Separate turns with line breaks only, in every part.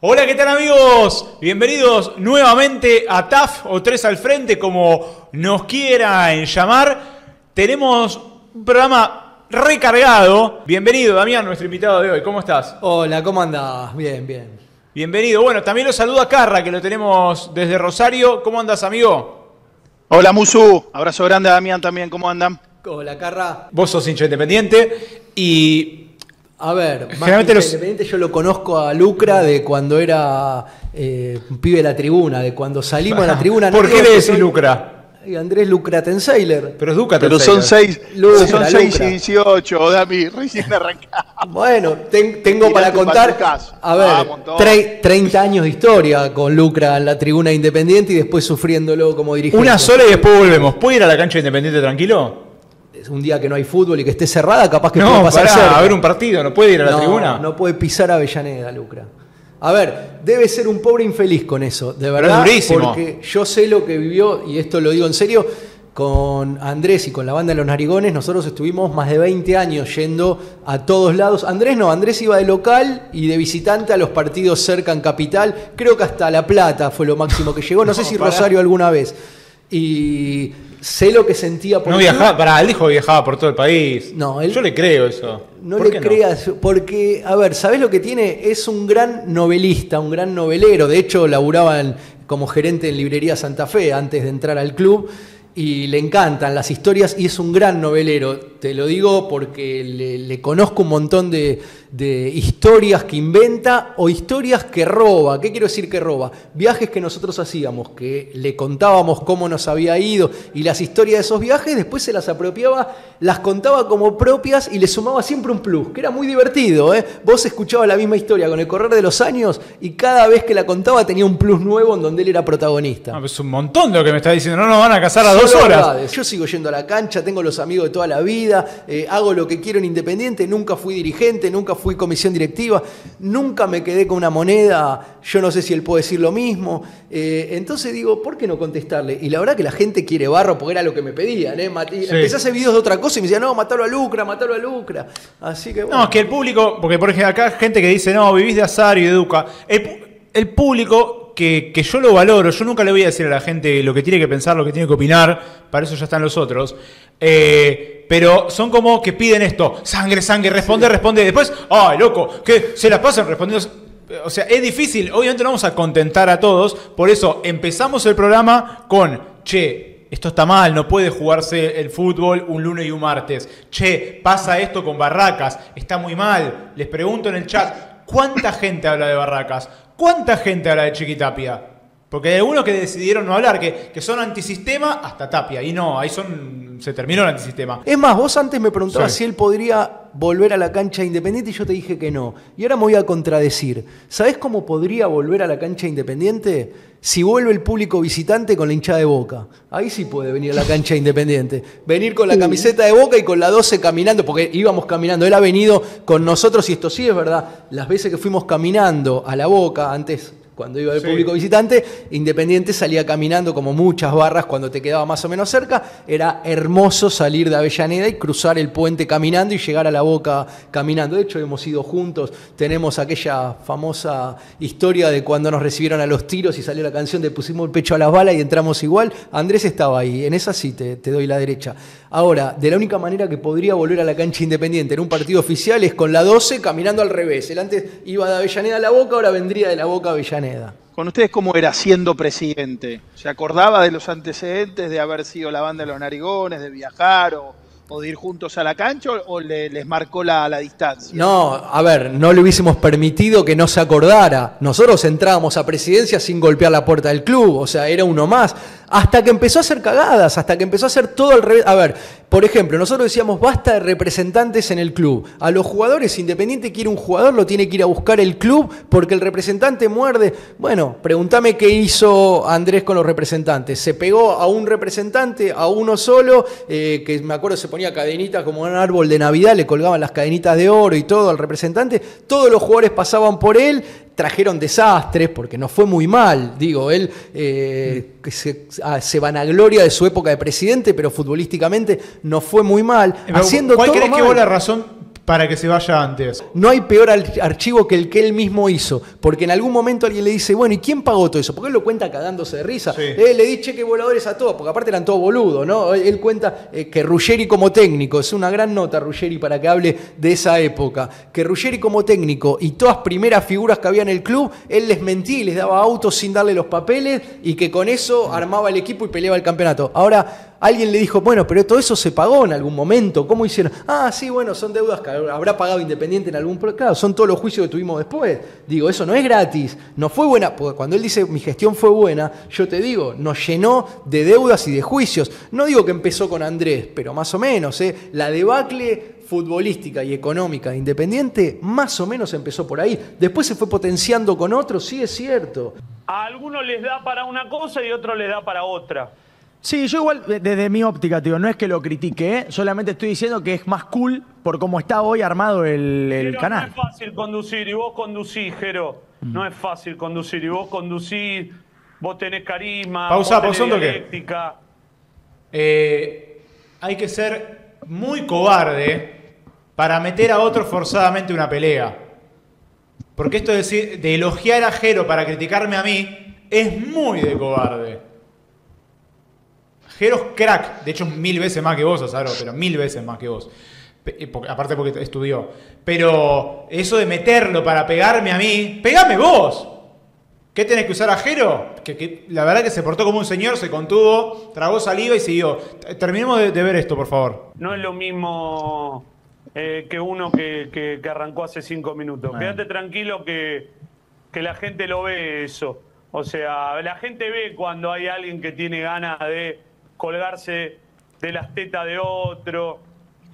Hola, ¿qué tal amigos? Bienvenidos nuevamente a TAF o Tres al Frente, como nos quieran llamar. Tenemos un programa recargado. Bienvenido, Damián, nuestro invitado de hoy. ¿Cómo estás?
Hola, ¿cómo andás? Bien, bien.
Bienvenido. Bueno, también lo saluda Carra, que lo tenemos desde Rosario. ¿Cómo andas, amigo?
Hola, Musu. Abrazo grande a Damián también. ¿Cómo andan?
Hola, Carra.
Vos sos hincha independiente y
A ver, más
Generalmente
que
los-
independiente, yo lo conozco a Lucra de cuando era eh, un pibe de la tribuna, de cuando salimos a la tribuna.
¿Por
no
qué le decís
soy-
Lucra?
Y Andrés Lucratenseiler.
Pero es Duca
Pero son seis,
Lucra,
son seis
Lucra.
y 18, Dami. Recién arrancamos.
Bueno, ten- tengo para contar, a ver,
Ah, un montón.
tre- 30 años de historia con Lucra en la tribuna independiente y después sufriéndolo como dirigente.
Una sola y después volvemos. ¿Puede ir a la cancha independiente tranquilo?
Un día que no hay fútbol y que esté cerrada, capaz que puede
No,
pasar
pará,
cerca.
a ver un partido, ¿no puede ir a la
no,
tribuna?
No puede pisar Avellaneda, Lucra. A ver, debe ser un pobre infeliz con eso, de verdad.
es durísimo.
Porque yo sé lo que vivió, y esto lo digo en serio, con Andrés y con la banda de los Narigones, nosotros estuvimos más de 20 años yendo a todos lados. Andrés no, Andrés iba de local y de visitante a los partidos cerca en Capital. Creo que hasta La Plata fue lo máximo que llegó. No, sé si. Rosario alguna vez. Y sé lo que sentía por
No viajaba, pará, él dijo que viajaba por todo el país.
No, él-
Yo le creo eso.
No
¿Por
le creas, porque, a ver, ¿sabés lo que tiene? Es un gran novelista, un gran novelero. De hecho, laburaba en- como gerente en Librería Santa Fe antes de entrar al club. Y le encantan las historias y es un gran novelero. Te lo digo porque le, le conozco un montón de, de historias que inventa o historias que roba. ¿Qué quiero decir que roba? Viajes que nosotros hacíamos, que le contábamos cómo nos había ido y las historias de esos viajes, después se las apropiaba, las contaba como propias y le sumaba siempre un plus, que era muy divertido. ¿eh? Vos escuchabas la misma historia con el correr de los años y cada vez que la contaba tenía un plus nuevo en donde él era protagonista.
No, pues es un montón de lo que me está diciendo. No nos van a casar a dos Horas.
verdades. Yo sigo yendo a la cancha, tengo los amigos de toda la vida, eh, hago lo que quiero en Independiente, nunca fui dirigente, nunca fui comisión directiva, nunca me quedé con una moneda, yo no sé si él puede decir lo mismo. Eh, entonces digo, ¿por qué no contestarle? Y la verdad que la gente quiere barro porque era lo que me pedían. ¿eh?
Sí.
Empecé a hacer videos de otra cosa y me decían, no, matalo a Lucra, matalo a Lucra. Así que bueno.
No, es que el público, porque por ejemplo acá hay gente que dice, no, vivís de azar y de educa. El público, que, que yo lo valoro, yo nunca le voy a decir a la gente lo que tiene que pensar, lo que tiene que opinar, para eso ya están los otros. Eh, pero son como que piden esto, sangre, sangre, responde, responde. Después, ay, loco, que se las pasan respondiendo. O sea, es difícil, obviamente no vamos a contentar a todos, por eso empezamos el programa con, che, esto está mal, no puede jugarse el fútbol un lunes y un martes. Che, pasa esto con Barracas, está muy mal. Les pregunto en el chat, ¿cuánta gente habla de Barracas? ¿Cuánta gente habla de Chiquitapia? Porque hay algunos que decidieron no hablar, que, que son antisistema hasta Tapia. Y no, ahí son se terminó el antisistema.
Es más, vos antes me preguntabas
Sí.
si él podría volver a la cancha independiente y yo te dije que no. Y ahora me voy a contradecir. ¿Sabés cómo podría volver a la cancha independiente? Si vuelve el público visitante con la hinchada de boca. Ahí sí puede venir a la cancha independiente. Venir con la camiseta de boca y con la 12 caminando, porque íbamos caminando. Él ha venido con nosotros y esto sí es verdad. Las veces que fuimos caminando a la boca, antes cuando iba el
Sí.
público visitante, Independiente salía caminando como muchas barras cuando te quedaba más o menos cerca. Era hermoso salir de Avellaneda y cruzar el puente caminando y llegar a la boca caminando. De hecho, hemos ido juntos. Tenemos aquella famosa historia de cuando nos recibieron a los tiros y salió la canción de Pusimos el pecho a las balas y entramos igual. Andrés estaba ahí. En esa sí te, te doy la derecha. Ahora, de la única manera que podría volver a la cancha Independiente en un partido oficial es con la 12 caminando al revés. Él antes iba de Avellaneda a la boca, ahora vendría de la boca a Avellaneda.
¿Con ustedes cómo era siendo presidente? ¿Se acordaba de los antecedentes de haber sido la banda de los narigones, de viajar o, o de ir juntos a la cancha o, o le- les marcó la, la distancia?
No, a ver, no le hubiésemos permitido que no se acordara. Nosotros entrábamos a presidencia sin golpear la puerta del club, o sea, era uno más. Hasta que empezó a hacer cagadas, hasta que empezó a hacer todo al revés. A ver, por ejemplo, nosotros decíamos basta de representantes en el club. A los jugadores, Independiente quiere un jugador, lo tiene que ir a buscar el club porque el representante muerde. Bueno, pregúntame qué hizo Andrés con los representantes. Se pegó a un representante, a uno solo, eh, que me acuerdo se ponía cadenitas como un árbol de Navidad, le colgaban las cadenitas de oro y todo al representante. Todos los jugadores pasaban por él, trajeron desastres, porque nos fue muy mal. Digo, él eh, que se, ah, se vanagloria de su época de presidente, pero futbolísticamente nos fue muy mal.
Pero,
haciendo
¿Cuál
todo
crees que vos la razón para que se vaya antes.
No hay peor archivo que el que él mismo hizo, porque en algún momento alguien le dice, bueno, ¿y quién pagó todo eso? Porque él lo cuenta cagándose de risa. Eh, le di cheque voladores a todos, porque aparte eran todos boludos, ¿no? Él cuenta eh, que Ruggeri como técnico, es una gran nota Ruggeri para que hable de esa época, que Ruggeri como técnico y todas primeras figuras que había en el club, él les mentía y les daba autos sin darle los papeles y que con eso armaba el equipo y peleaba el campeonato. Ahora, alguien le dijo, bueno, pero todo eso se pagó en algún momento. ¿Cómo hicieron? Ah, sí, bueno, son deudas que habrá pagado Independiente en algún... Claro, son todos los juicios que tuvimos después. Digo, eso no es gratis. No fue buena, porque cuando él dice mi gestión fue buena, yo te digo, nos llenó de deudas y de juicios. No digo que empezó con Andrés, pero más o menos, ¿eh? La debacle futbolística y económica de Independiente más o menos empezó por ahí. Después se fue potenciando con otros, sí es cierto.
A algunos les da para una cosa y a otros les da para otra.
Sí, yo igual desde mi óptica, tío, no es que lo critique, ¿eh? solamente estoy diciendo que es más cool por cómo está hoy armado el, canal.
No es fácil conducir y vos conducís, Jero. Mm. No es fácil conducir y vos conducís, vos tenés carisma,
pausa,
vos
tenés eh, hay que ser muy cobarde para meter a otro forzadamente una pelea. Porque esto de, decir, de elogiar a Jero para criticarme a mí es muy de cobarde. Jero es crack, de hecho mil veces más que vos, Azaro, pero mil veces más que vos. Eh, aparte porque estudió. Pero eso de meterlo para pegarme a mí, pegame vos. ¿Qué tenés que usar a Jero? Que, la verdad que se portó como un señor, se contuvo, tragó saliva y siguió. Terminemos de, ver esto, por favor.
No es lo mismo eh, que uno que, arrancó hace cinco minutos. Quédate tranquilo que, que la gente lo ve eso. O sea, la gente ve cuando hay alguien que tiene ganas de colgarse de las tetas de otro.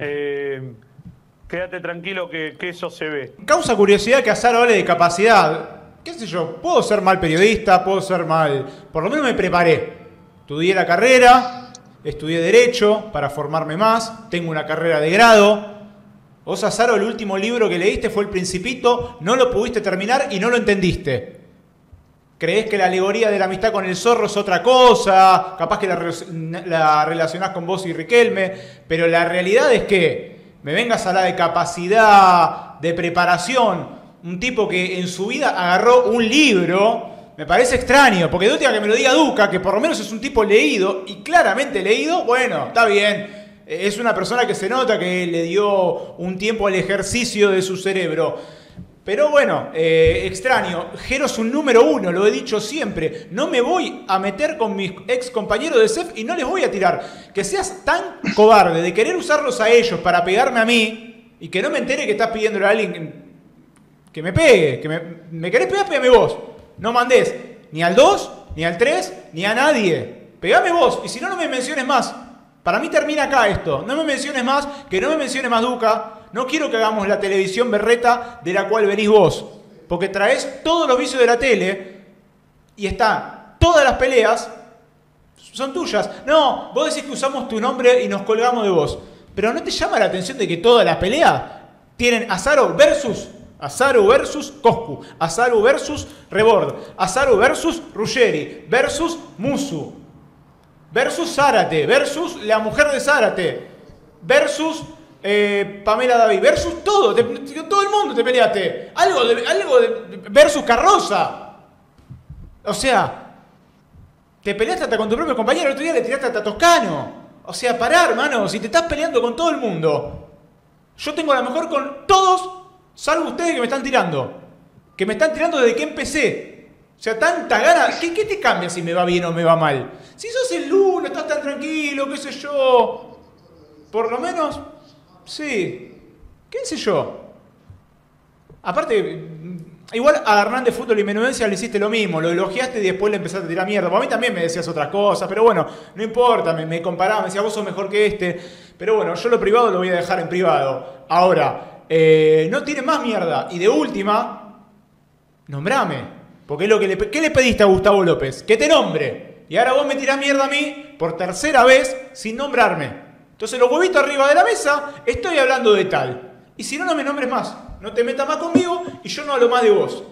Eh, quédate tranquilo que, eso se ve.
Causa curiosidad que Azaro hable de capacidad. ¿Qué sé yo? Puedo ser mal periodista, puedo ser mal. Por lo menos me preparé. Estudié la carrera, estudié Derecho para formarme más, tengo una carrera de grado. Vos, Azaro, el último libro que leíste fue El Principito, no lo pudiste terminar y no lo entendiste crees que la alegoría de la amistad con el zorro es otra cosa, capaz que la, relacionás con vos y Riquelme, pero la realidad es que me vengas a hablar de capacidad, de preparación, un tipo que en su vida agarró un libro, me parece extraño, porque de última que me lo diga Duca, que por lo menos es un tipo leído y claramente leído, bueno, está bien. Es una persona que se nota que le dio un tiempo al ejercicio de su cerebro. Pero bueno, eh, extraño. Jero es un número uno, lo he dicho siempre. No me voy a meter con mis ex compañeros de CEF y no les voy a tirar. Que seas tan cobarde de querer usarlos a ellos para pegarme a mí y que no me entere que estás pidiéndole a alguien que me pegue. Que me, querés pegar, pégame vos. No mandés ni al 2, ni al 3, ni a nadie. Pegame vos y si no, no me menciones más. Para mí termina acá esto. No me menciones más, que no me menciones más Duca no quiero que hagamos la televisión berreta de la cual venís vos, porque traes todos los vicios de la tele y están todas las peleas son tuyas. No, vos decís que usamos tu nombre y nos colgamos de vos. Pero ¿no te llama la atención de que todas las peleas tienen Azaro versus Azaro versus Coscu, Azaro versus Rebord, Azaro versus Ruggeri, versus Musu, versus Zárate, versus la mujer de Zárate, versus eh, Pamela David, versus todo, todo el mundo te peleaste. Algo de, algo de, versus Carroza. O sea, te peleaste hasta con tu propio compañero, el otro día le tiraste hasta Toscano. O sea, parar, hermano, si te estás peleando con todo el mundo. Yo tengo la mejor con todos, salvo ustedes que me están tirando. Que me están tirando desde que empecé. O sea, tanta gana. ¿Qué, ¿Qué, te cambia si me va bien o me va mal? Si sos el lunes, estás tan tranquilo, qué sé yo. Por lo menos Sí, qué sé yo. Aparte, igual a Hernández Fútbol y Menudencia le hiciste lo mismo, lo elogiaste y después le empezaste a tirar mierda. Para mí también me decías otras cosas, pero bueno, no importa, me, me comparaba, me decía vos sos mejor que este. Pero bueno, yo lo privado lo voy a dejar en privado. Ahora, eh, no tiene más mierda. Y de última, nombrame. Porque es lo que le, ¿qué le pediste a Gustavo López? Que te nombre. Y ahora vos me tirás mierda a mí por tercera vez sin nombrarme. Entonces los huevitos arriba de la mesa, estoy hablando de tal. Y si no, no me nombres más. No te metas más conmigo y yo no hablo más de vos.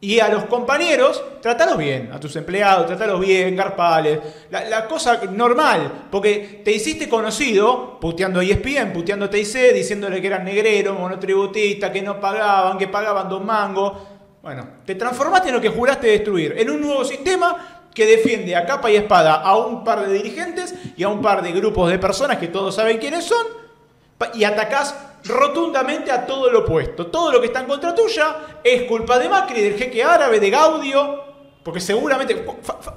Y a los compañeros, tratalos bien. A tus empleados, tratalos bien, garpales. La, la cosa normal. Porque te hiciste conocido puteando ESPN, puteando TIC, diciéndole que eran negreros, monotributistas, que no pagaban, que pagaban dos mangos. Bueno, te transformaste en lo que juraste destruir. En un nuevo sistema que defiende a capa y espada a un par de dirigentes y a un par de grupos de personas que todos saben quiénes son y atacás rotundamente a todo lo opuesto. Todo lo que está en contra tuya es culpa de Macri, del jeque árabe, de Gaudio, porque seguramente...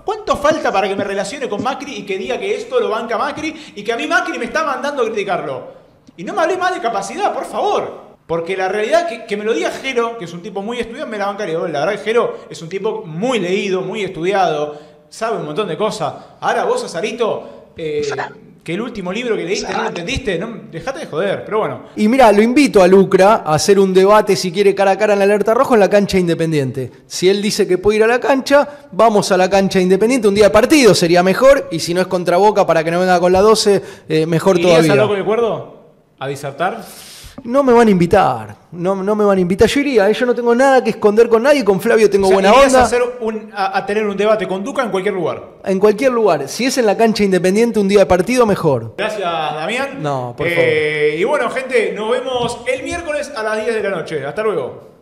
¿Cuánto falta para que me relacione con Macri y que diga que esto lo banca Macri y que a mí Macri me está mandando a criticarlo? Y no me hablé más de capacidad, por favor. Porque la realidad, que, que me lo diga Jero, que es un tipo muy estudiado, me la bancaría. La verdad que Jero es un tipo muy leído, muy estudiado, sabe un montón de cosas. Ahora vos, Azarito, eh, que el último libro que leíste no lo entendiste, no, dejate de joder. Pero bueno,
Y mira, lo invito a Lucra a hacer un debate, si quiere, cara a cara en la alerta roja en la cancha independiente. Si él dice que puede ir a la cancha, vamos a la cancha independiente. Un día de partido sería mejor. Y si no es contra Boca para que no venga con la 12, eh, mejor
¿irías
todavía.
al loco de acuerdo? ¿A disertar?
No me van a invitar. No, no me van a invitar. Yo iría. eh, Yo no tengo nada que esconder con nadie. Con Flavio tengo
O sea,
buena onda.
A, hacer un- a- a tener un debate con Duca en cualquier lugar.
En cualquier lugar. Si es en la cancha independiente un día de partido, mejor.
Gracias, Damián.
No, por
Eh, Y bueno, gente, nos vemos el miércoles a las 10 de la noche. Hasta luego.